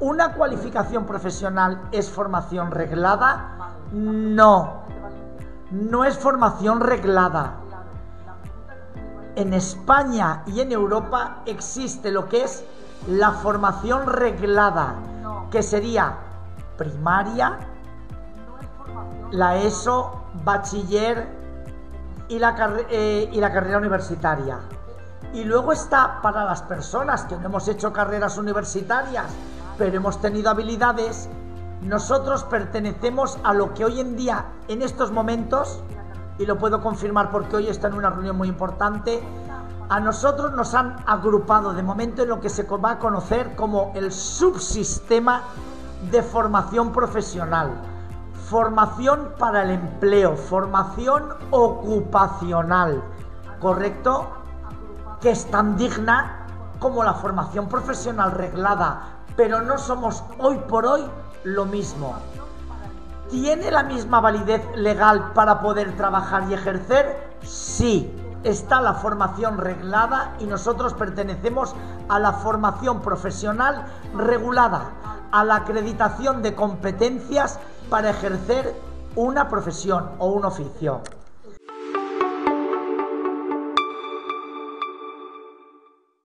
¿Una cualificación profesional es formación reglada? No, no es formación reglada. En España y en Europa existe lo que es la formación reglada, que sería primaria, la ESO, bachiller y la, eh, carrera universitaria. Y luego está para las personas que no hemos hecho carreras universitarias, pero hemos tenido habilidades, nosotros pertenecemos a lo que hoy en día, en estos momentos, y lo puedo confirmar porque hoy está en una reunión muy importante, a nosotros nos han agrupado de momento en lo que se va a conocer como el subsistema de formación profesional, formación para el empleo, formación ocupacional, ¿correcto? Que es tan digna como la formación profesional reglada, pero no somos hoy por hoy lo mismo. ¿Tiene la misma validez legal para poder trabajar y ejercer? Sí, está la formación reglada y nosotros pertenecemos a la formación profesional regulada, a la acreditación de competencias para ejercer una profesión o un oficio.